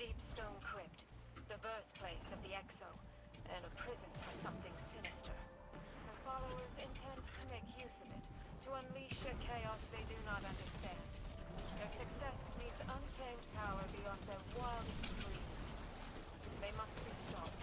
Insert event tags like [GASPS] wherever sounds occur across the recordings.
deep stone crypt, the birthplace of the Exo, and a prison for something sinister. Her followers intend to make use of it, to unleash a chaos they do not understand. Their success means untamed power beyond their wildest dreams. They must be stopped.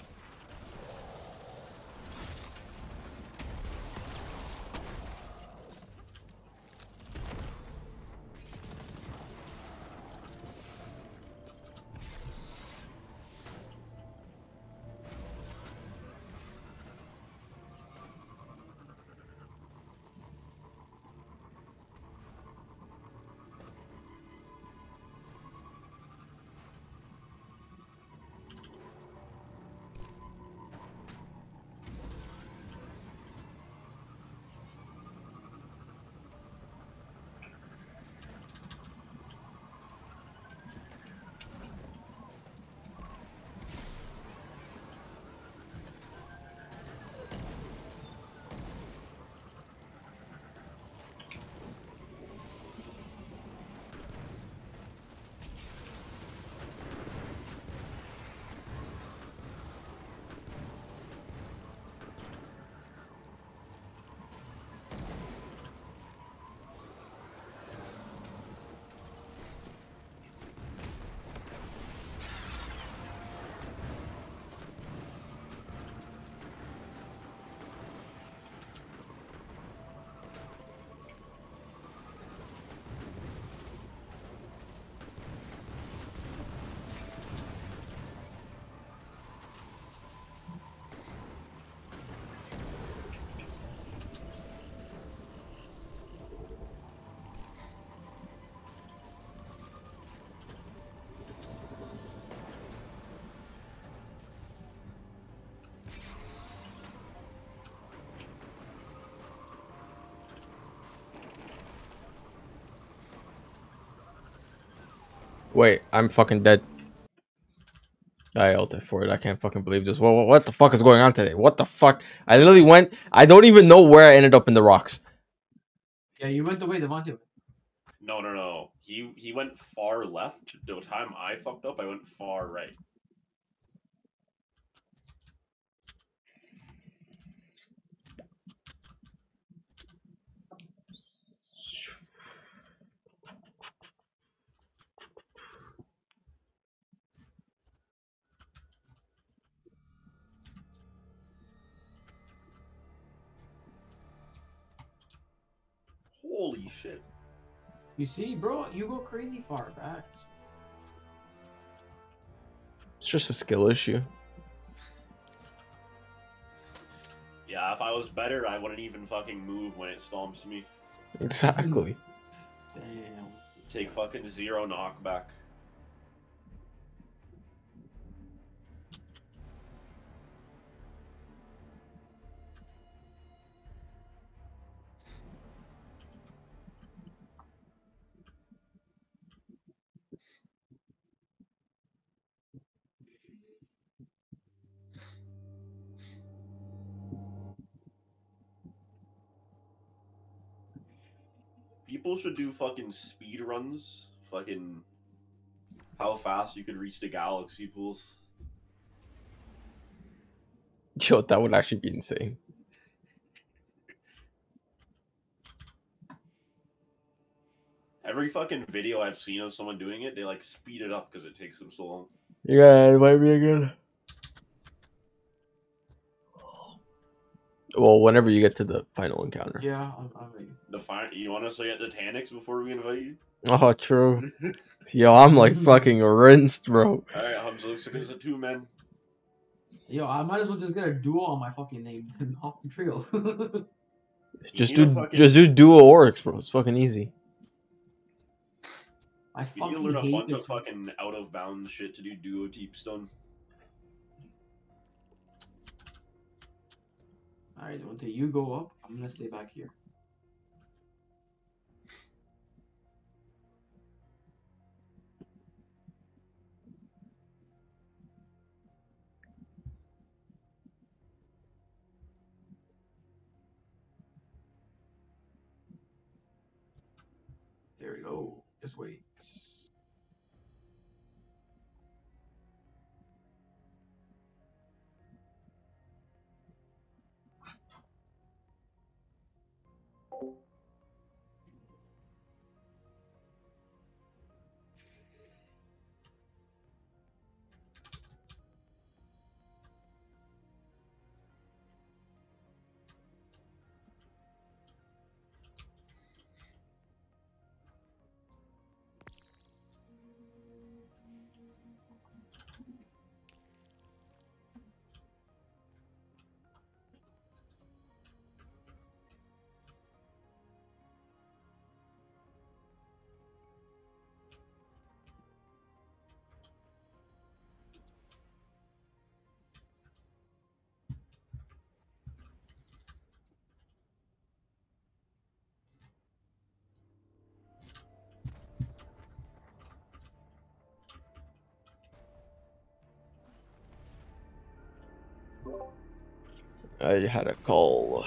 Wait, I'm fucking dead. I ulted for it. I can't fucking believe this. What, what the fuck is going on today? What the fuck? I literally went. I don't even know where I ended up in the rocks. Yeah, you went the way Devontae went. No, no, no. He he went far left. The time I fucked up, I went far right. Holy shit. You see, bro, you go crazy far back. It's just a skill issue. Yeah, if I was better, I wouldn't even fucking move when it stomps me. Exactly. Damn. Take fucking zero knockback. People should do fucking speed runs. Fucking how fast you could reach the galaxy pools. [LAUGHS] Yo, that would actually be insane. Every fucking video I've seen of someone doing it, they like speed it up because it takes them so long. Yeah, it might be again. Well, whenever you get to the final encounter. Yeah, I'm, I'm. The fine, you want us to get the Taniks before we invite you? Oh, true. [LAUGHS] Yo, I'm like fucking rinsed, bro. All right, Hamza looks like it's a two men. Yo, I might as well just get a duo on my fucking name [LAUGHS] off the trail. [LAUGHS] Just do, fucking- just do duo oryx, bro. It's fucking easy. I You need to fucking learn a bunch this. of fucking out of bounds shit to do duo deep stone. Alright, until you go up, I'm gonna stay back here. There we go. Just wait. I had a call.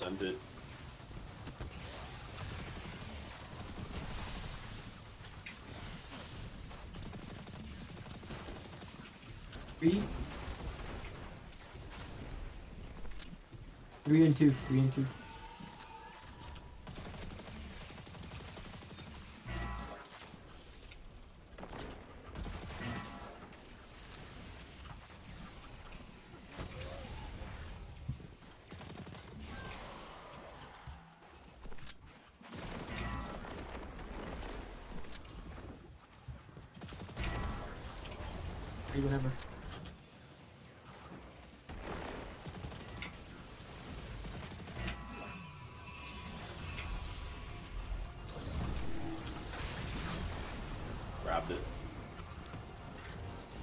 Send it. Three. Three and two. Three and two.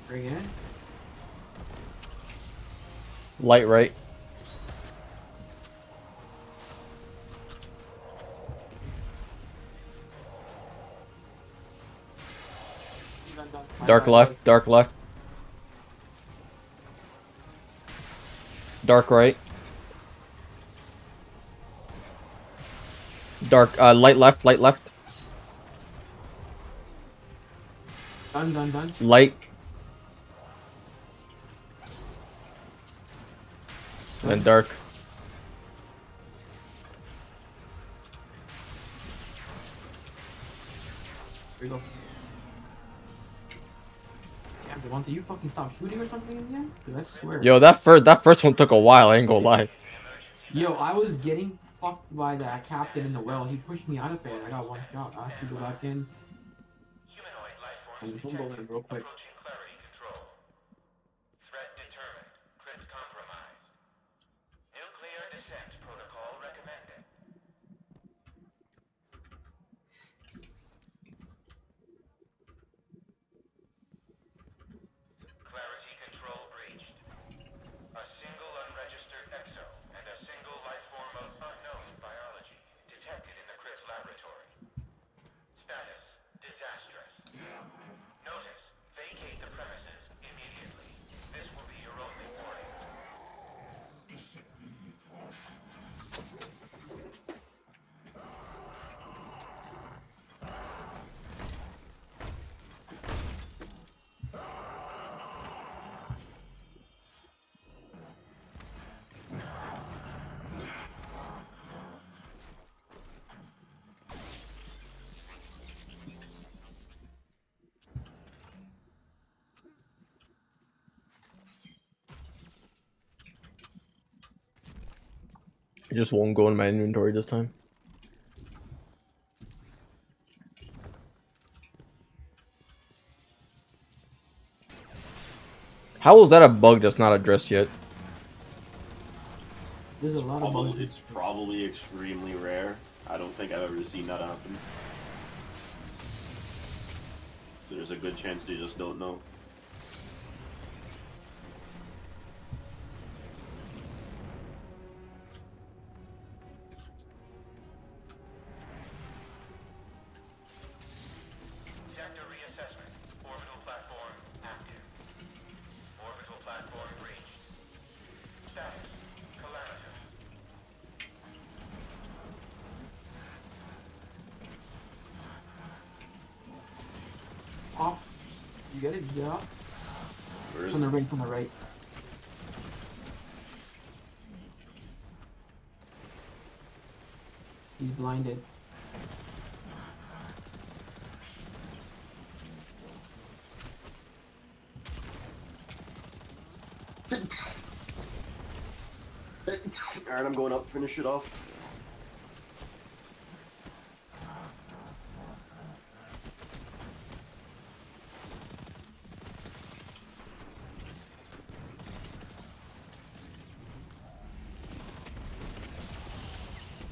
Bring it. Light right. Done, done. My Dark left. Dark left. Dark right. Dark uh light left, light left. Done, done, done. Light. Then dark. There you go. Damn, Devonta, you fucking stop shooting or something in the end? Dude, I swear. Yo, that first that first one took a while, I ain't gonna lie. Yo, I was getting fucked by that captain in the well. He pushed me out of it. and I got one shot. I have to go back in. Humanoid life force And don't go in detected. real quick. It just won't go in my inventory this time. How is that a bug that's not addressed yet? There's a lot of bugs. it's probably extremely rare. I don't think I've ever seen that happen. So there's a good chance they just don't know. Off. You get it? Yeah. Where is From the it? right, from the right. He's blinded. Alright, I'm going up. Finish it off.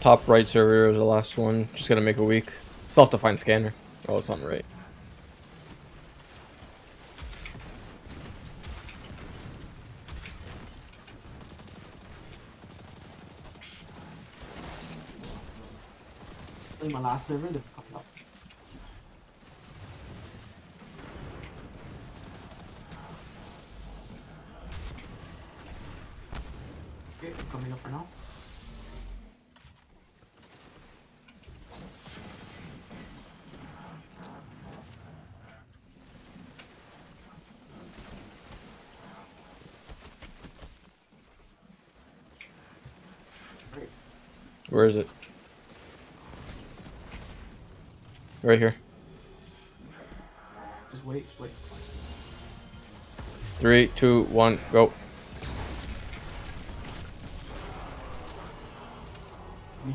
Top right server is the last one. Just gotta make a week. Self-defined scanner. Oh, it's on the right. My last server, they've come up. Okay, I'm coming up for now. Great. Where is it? Right here. Just wait, just wait. Three, two, one, go. You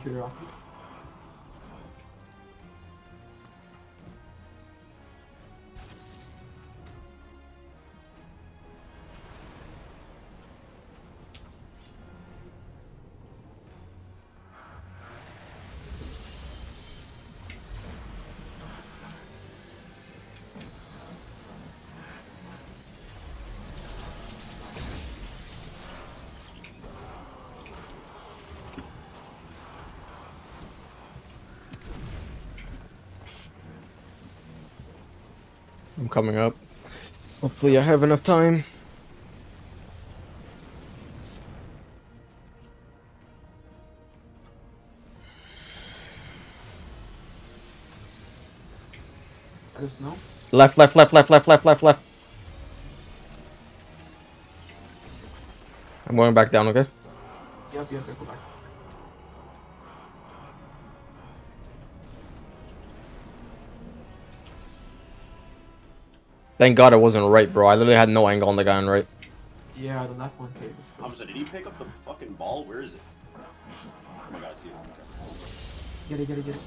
coming up. Hopefully I have enough time. Let us. Left, left, left, left, left, left, left, left. I'm going back down, okay? Yep, yep, yep, go back. Thank God it wasn't right, bro. I literally had no angle on the guy on right. Yeah, the left one saved us. Hamza, did he pick up the fucking ball? Where is it? Oh my god, I see it. Get it, get it, get it.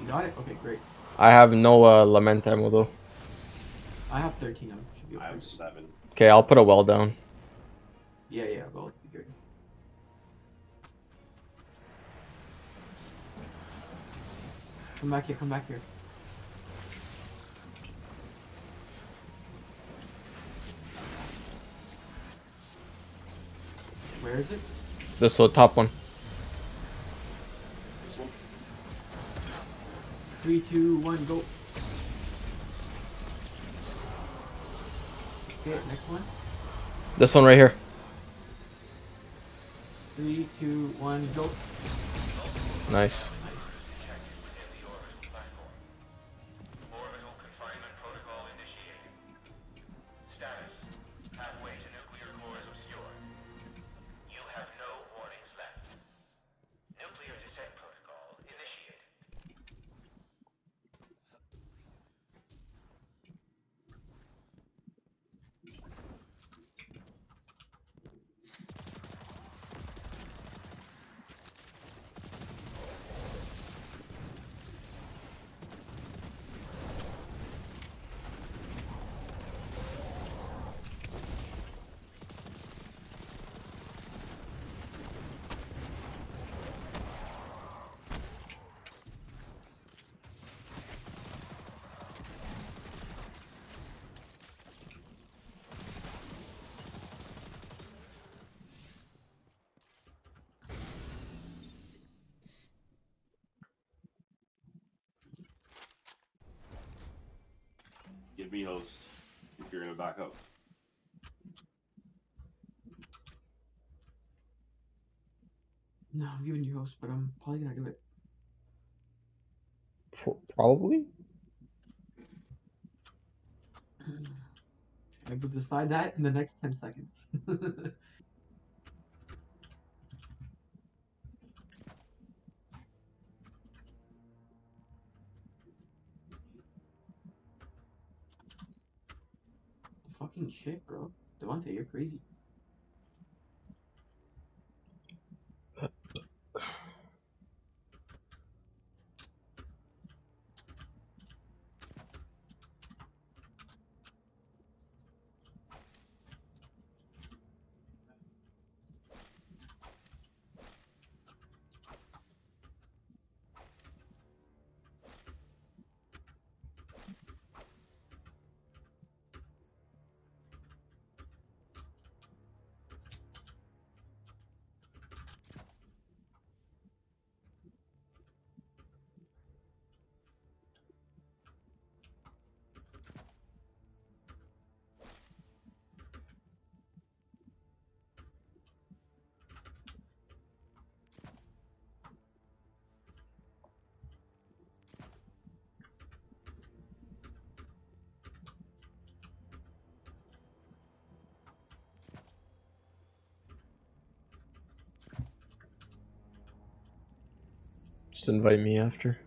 You got it? Okay, great. I have no uh, lament ammo though. I have 13 of them. Should be I okay. have seven. Okay, I'll put a well down. Yeah, yeah, go. Be good. Come back here, come back here. Where is it? This the top one. This one? Three, two, one, go. Okay, next one. This one right here. Three, two, one, go. Nice. Give me host if you're gonna back up. No, I'm giving you host, but I'm probably gonna do it. Probably. I will decide that in the next 10 seconds. [LAUGHS] Fucking shit, bro. Devontae, you're crazy. Invite me after.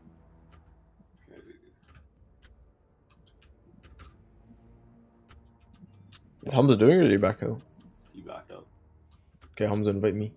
Is Hamza doing it or back out? You backed up. Okay, Hamza, invite me.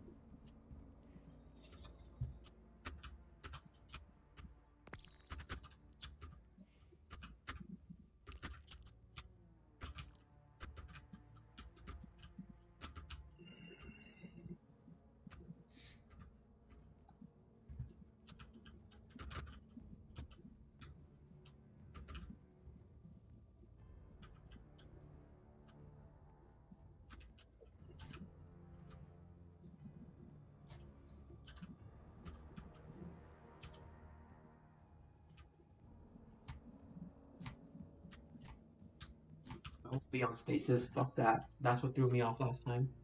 I'll be on stasis. Fuck that. That's what threw me off last time.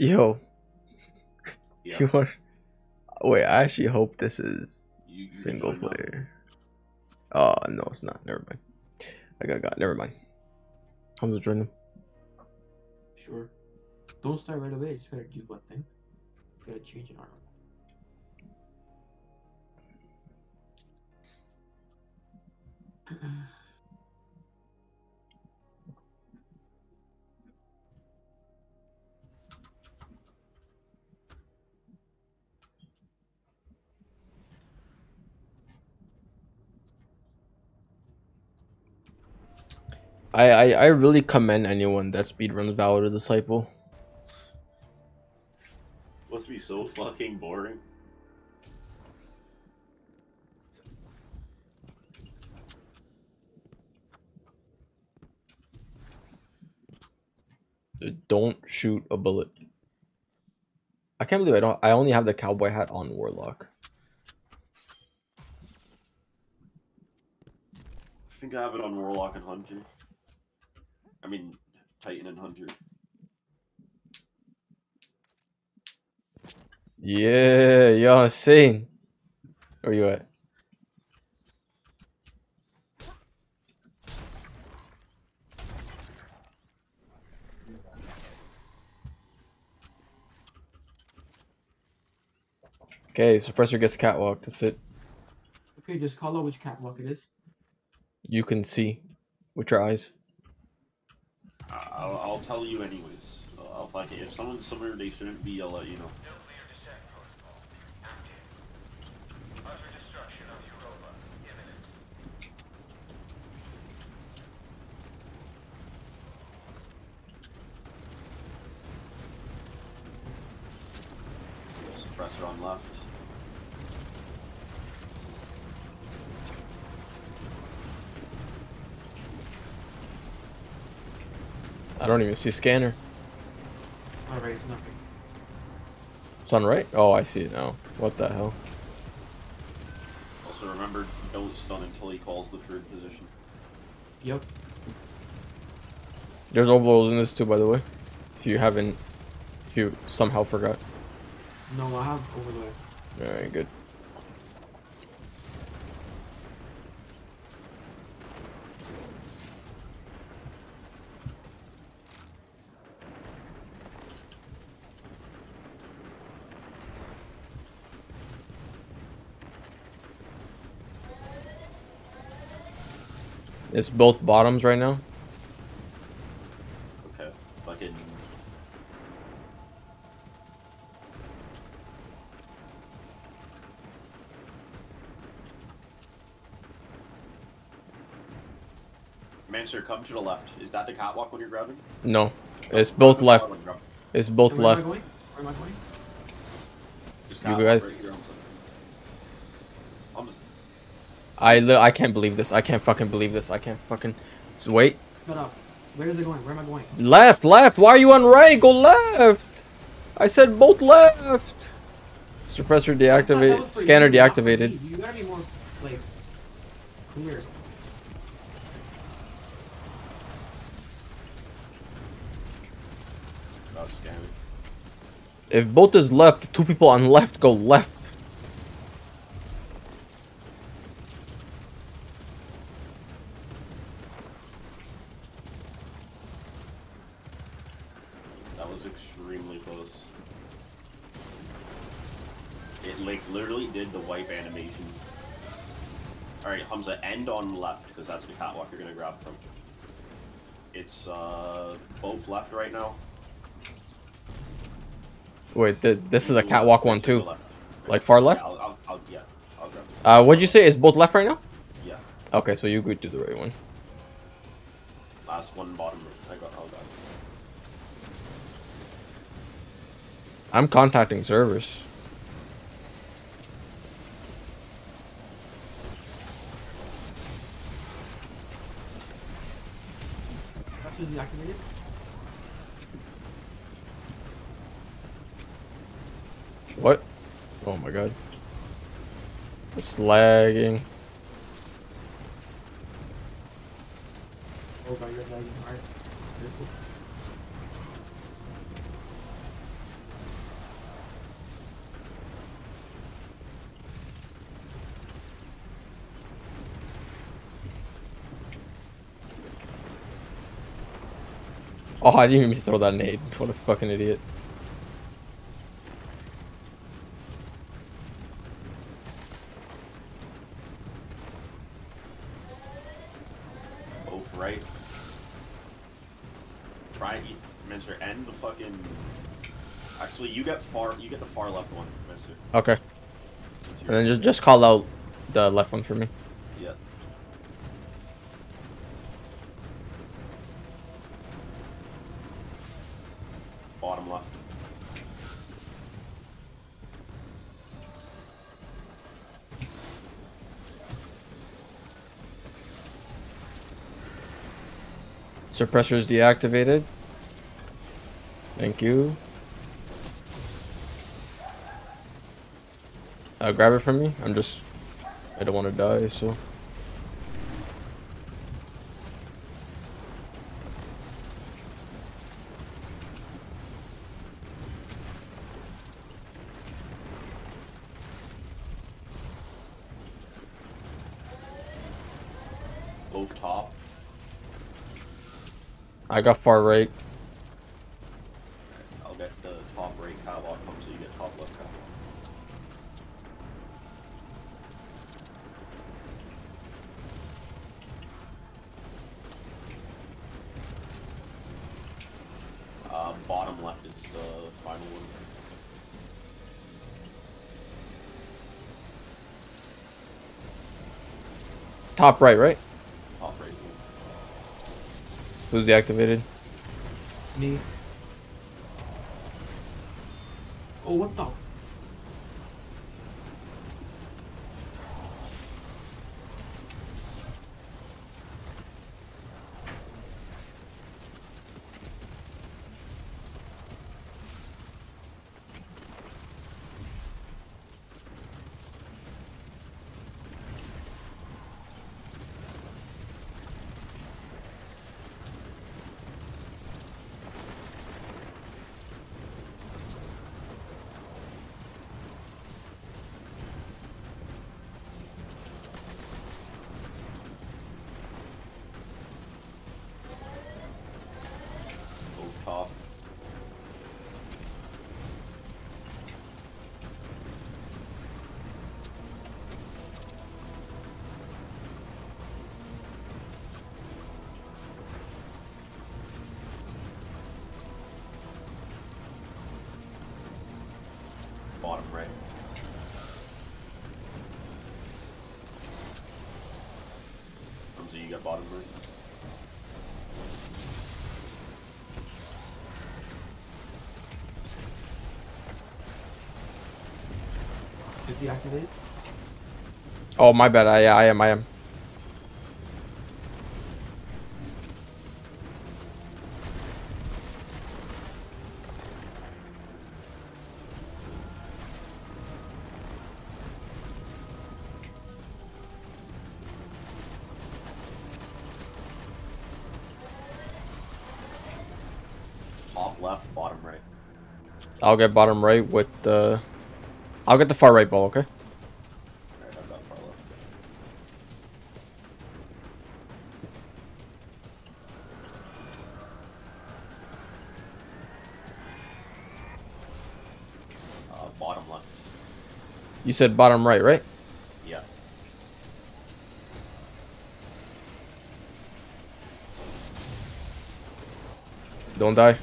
Yo, Yeah. you are. Wait, I actually hope this is You, you single player. Oh no, it's not. Never mind. I got got. Never mind. Hamza join him. Sure. Don't start right away. Just gotta do one thing. Gotta change an armor. [CLEARS THROAT] I, I I really commend anyone that speedruns Vow of the Disciple. Must be so fucking boring. Don't shoot a bullet. I can't believe I don't. I only have the cowboy hat on Warlock. I think I have it on Warlock and Hunter. I mean, Titan and Hunter. Yeah, you're insane. Where you at? Okay, suppressor gets catwalk. That's it. Okay, just call out which catwalk it is. You can see with your eyes. I'll, I'll tell you anyways. I'll it. If someone's somewhere they shouldn't be, I'll let you know. Don't even see scanner. Alright, it's nothing. It's on right? Oh, I see it now. What the hell? Also remember, don't stun until he calls the third position. Yep. There's overload in this too, by the way. If you haven't, if you somehow forgot. No, I have over there. Alright, good. It's both bottoms right now. Okay. Fucking. Manser, come to the left. Is that the catwalk when you're grabbing? No, it's both left. It's both And where left. Am I going? Where am I going? Just You catwalk guys- right here, Hamza. Hamza. I li- I can't believe this. I can't fucking believe this. I can't fucking. So wait. Shut up. Where is it going? Where am I going? Left, left. Why are you on right? Go left. I said both left. Suppressor That- that deactivate. was for Scanner you, not for me. deactivated. You gotta be more, like, clear. If both is left, two people on left go left. That was extremely close. It like literally did the wipe animation. Alright, Hamza, end on left, because that's the catwalk you're gonna grab from. It's uh both left right now. Wait, th- this is a catwalk one too. Like far Yeah, left? I'll, I'll, I'll, yeah, I'll grab this. Uh, what'd you say? Is both left right now? yeah, Okay, so you could do the right one. last one bottom. I got, oh god. I'm contacting servers. That's just What? Oh my god. It's lagging. Oh god, you're lagging hard. Careful. Oh, I didn't even mean to throw that nade. What a fucking idiot. Both right. Try and eat Mincer and the fucking. Actually, you get far. You get the far left one. Okay. And then just, just call out the left one for me. yeah. Bottom left. Suppressor is deactivated. Thank you. Uh, grab it from me. I'm just... I don't want to die, so... Oh, top. I got far right. Top right, right? Top right. Who's deactivated? Me. Oh, what the? Right. Um, Hamza, you got bottom right. Is deactivated? Oh, my bad. I, I am. I am. I'll get bottom right with the. I'll get the far right ball. Okay. Alright, I've got far left. Uh, bottom left. You said bottom right, right? Yeah. Don't die.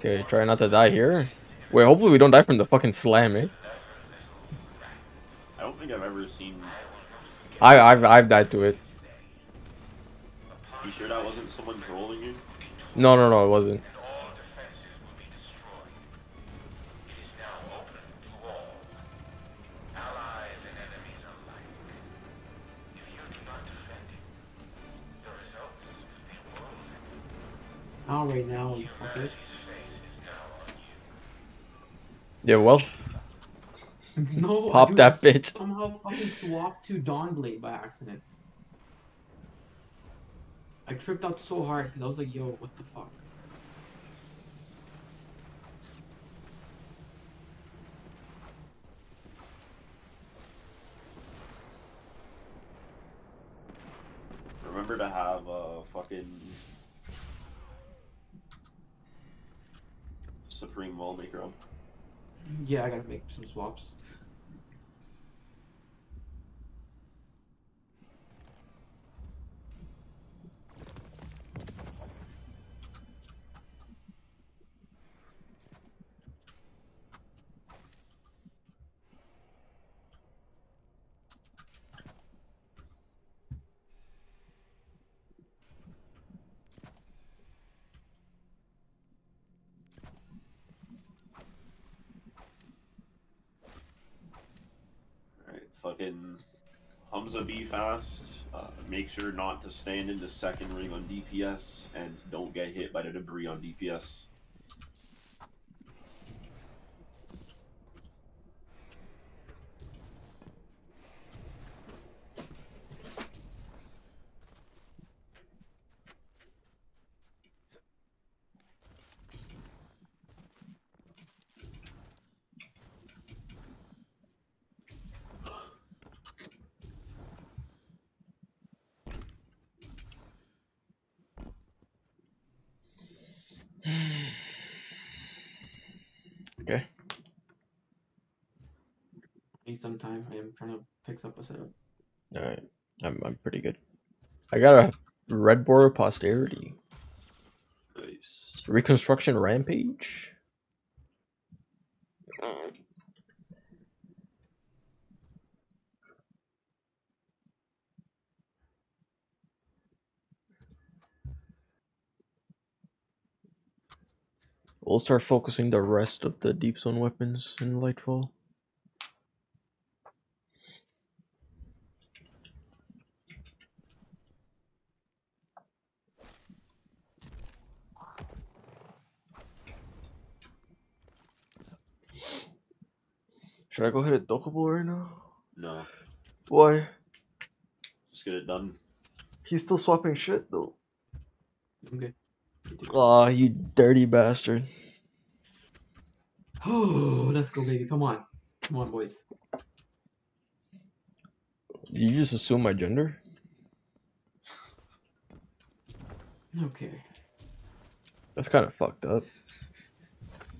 Okay, try not to die here. Wait, hopefully we don't die from the fucking slam, eh? I don't think I've ever seen. I, I've, I've died to it. You sure that wasn't someone trolling you? No, no, no, it wasn't. and all defenses will be destroyed. It is now open to Yeah, well, [LAUGHS] no, pop dude, that bitch. Somehow fucking swapped to Dawnblade by accident. I tripped out so hard because I was like, yo, what the fuck? Remember to have a fucking Supreme Wallmaker on. Yeah, I gotta make some swaps. Alright, fucking Hamza be fast. Uh, make sure not to stand in the second ring on DPS and don't get hit by the debris on DPS. time. I am trying to fix up a setup. All right, I'm I'm pretty good. I got a red border posterity Nice. reconstruction rampage. We'll start focusing the rest of the deep stone weapons in Lightfall. Should I go hit a Dokable right now? No, Why? just get it done. He's still swapping shit though. I'm good. Aw, you dirty bastard. Oh, [GASPS] let's go, baby. Come on. Come on, boys. You just assume my gender? Okay. That's kind of fucked up.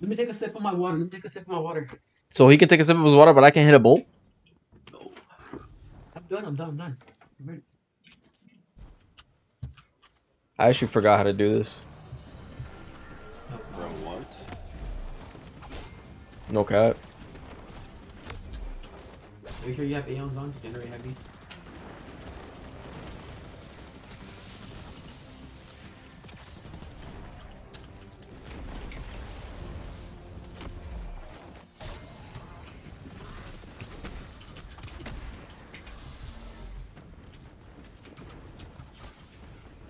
Let me take a sip of my water. Let me take a sip of my water. So he can take a sip of his water, but I can hit a bull? No. I'm done. I'm done. I'm done. I'm ready. I actually forgot how to do this. Bro, what? No cap. Are you sure you have Aeons on to generate heavy?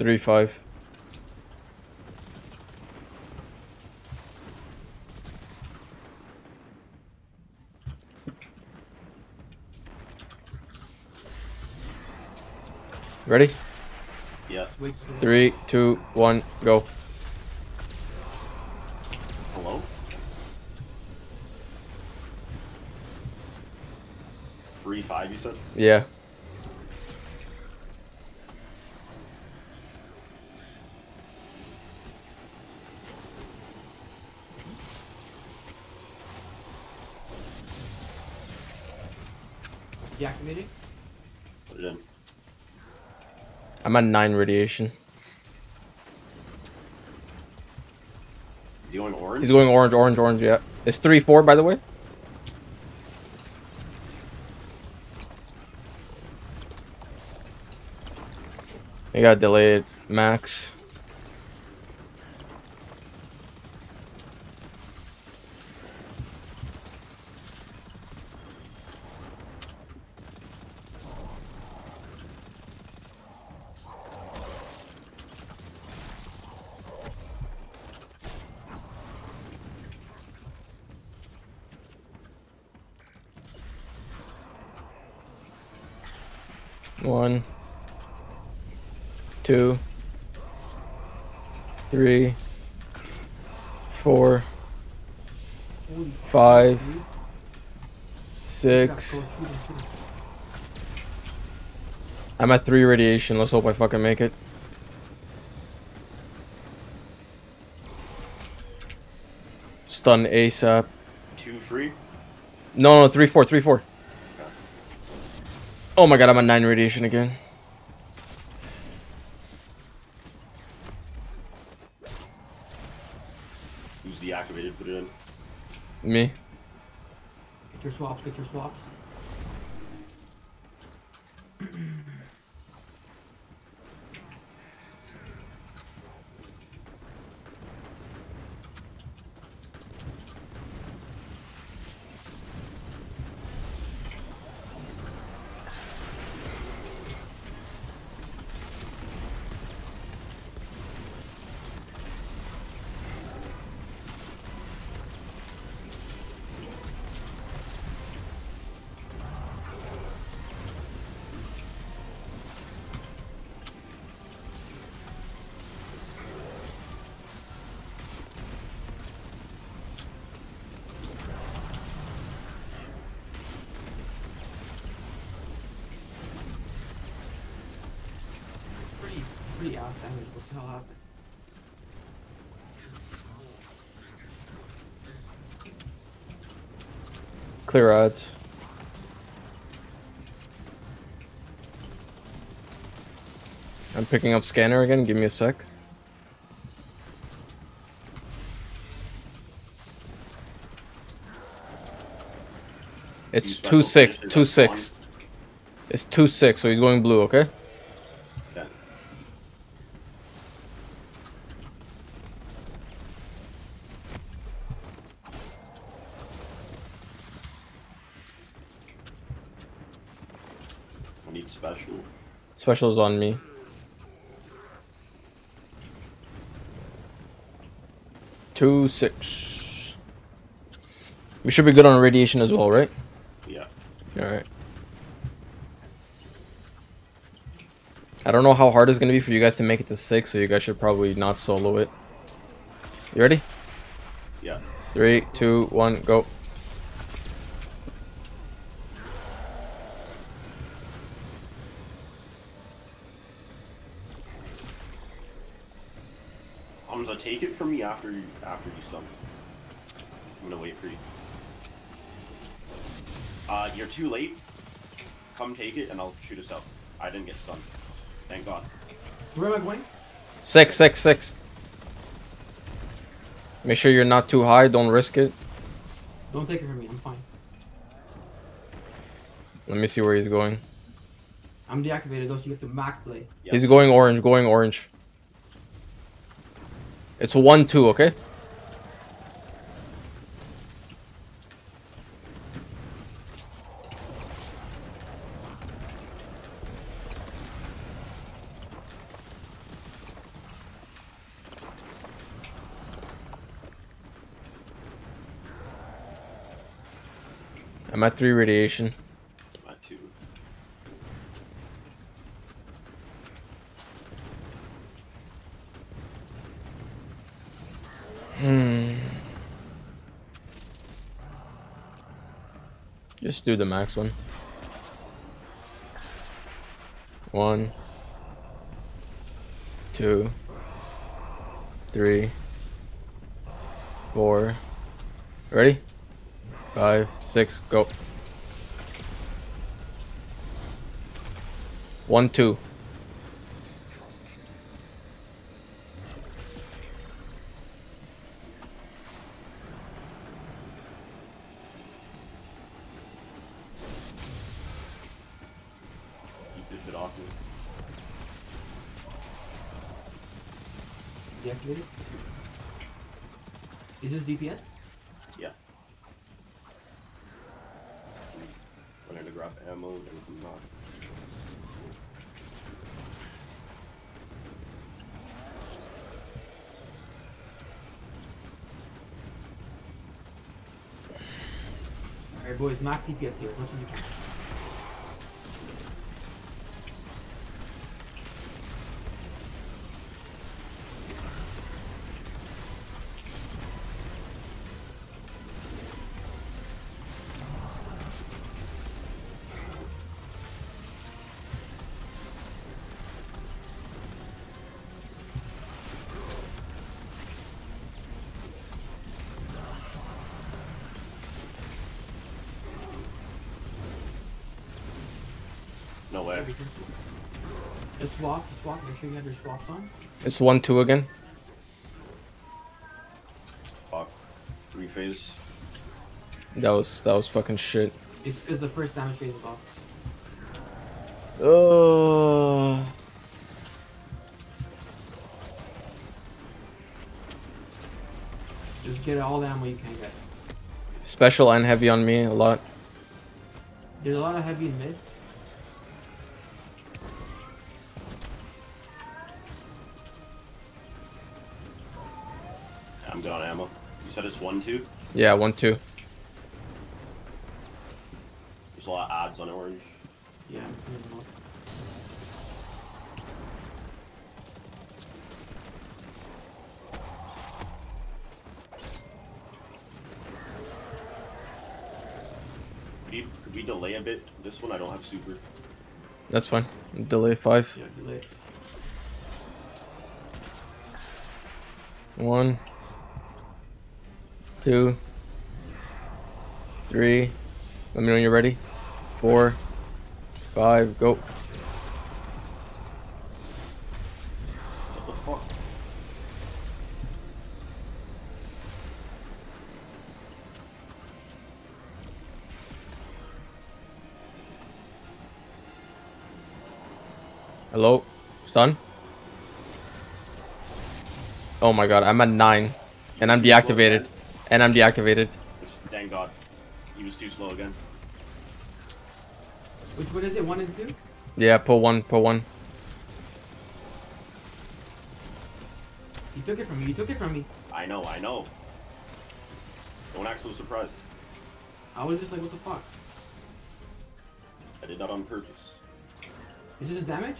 Three five. Ready? Yeah. Three, two, one, go. Hello? Three five, you said? Yeah. Deactivated. Put it in. I'm at nine radiation. Is he going orange? He's going orange, orange, orange, yeah. It's three four by the way. You got delayed max. One, two, three, four, five, six. Go, shoot him, shoot him. I'm at three radiation. Let's hope I fucking make it. Stun ASAP. Two free? No, no, three, four, three, four. Oh my god, I'm at nine radiation again. Who's deactivated? Put it in. Me. Get your swaps. Get your swaps. Clear odds. I'm picking up scanner again, give me a sec. It's 2-6, 2-6. It's 2-6, so he's going blue, okay? Special's on me. Two six. We should be good on radiation as well, right? Yeah. All right. I don't know how hard it's gonna be for you guys to make it to six, so you guys should probably not solo it. You ready? Yeah. Three, two, one, go. Hamza, take it from me after you after you stun. I'm gonna wait for you. Uh, you're too late. Come take it and I'll shoot us out. I didn't get stunned. Thank God. Where am I going? Six, six, six. Make sure you're not too high. Don't risk it. Don't take it from me. I'm fine. Let me see where he's going. I'm deactivated though, so you have to max play. Yeah. He's going orange, going orange. It's one, two, okay? I'm at three radiation. At two. Hmm. Just do the max one. One, two, three, four. Ready? Five, six, go. One, two. DPS? Yeah. Wanted to grab ammo and I'm not. Alright, boys, max DPS here. As much as you can. Swap, swap. Make sure you have your swaps on. It's one, two again. Fuck. Three phase. That was that was fucking shit. It's because the first damage phase is off. Oh. Just get all the ammo you can get. Special and heavy on me a lot. There's a lot of heavy in mid. It's one, two? Yeah, one, two. There's a lot of odds on orange. Yeah, I'm cleaning them up. Could, you, could we delay a bit? This one I don't have super. That's fine. Delay five. Yeah, delay. One, two, three. Let me know when you're ready. Four, five, go. What the fuck? Hello? Stun? Oh my god, I'm at 9. And I'm deactivated again. And I'm deactivated. Thank God. He was too slow again. Which one is it? One and two? Yeah, pull one, pull one. You took it from me. You took it from me. I know, I know. Don't act so surprised. I was just like, what the fuck? I did that on purpose. Is this damage?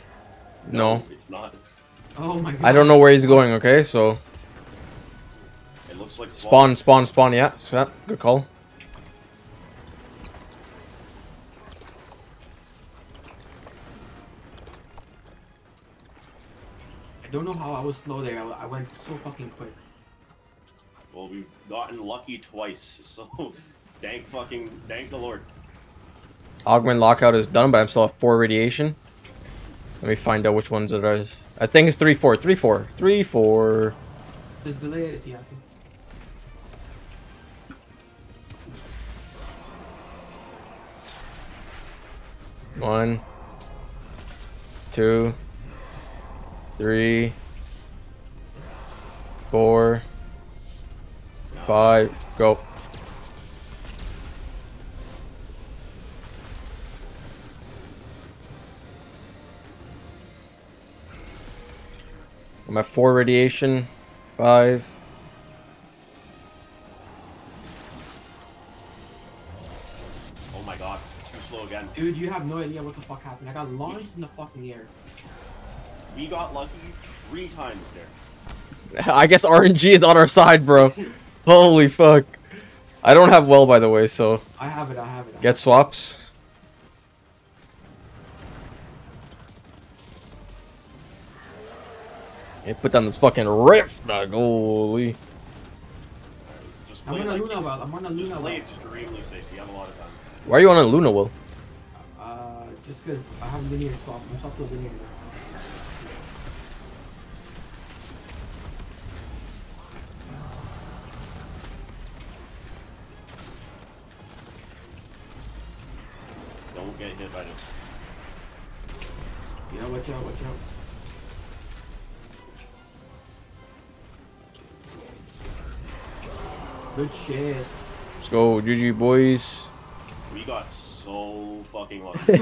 No. It's not. Oh my god. I don't know where he's going, okay? So, It looks like spawn, spawn, spawn, yeah. yeah, Good call. I don't know how I was slow there. I, I went so fucking quick. Well, we've gotten lucky twice, [LAUGHS] so thank fucking thank the Lord. Augment lockout is done, but I'm still at 4 radiation. Let me find out which ones it is. I think it's 3 4. 3 4. 3 4. Just delay it, yeah. One, two, three, four, five, go. I'm at four radiation. Five. Dude, you have no idea what the fuck happened. I got launched in the fucking air. We got lucky three times there. [LAUGHS] I guess RNG is on our side, bro. Holy fuck. I don't have well, by the way, so I have it, I have it. I get swaps. Yeah, put down this fucking rift, dog. Holy. I'm on a Luna well. I'm on a just Luna play well. extremely safe. You have a lot of time. Why are you on a Luna will? Just because I have linear swap. I'm swapped to a linear now. Don't get hit by this. Yeah, watch out, watch out. Good shit. Let's go, GG boys. We got so fucking lucky. [LAUGHS]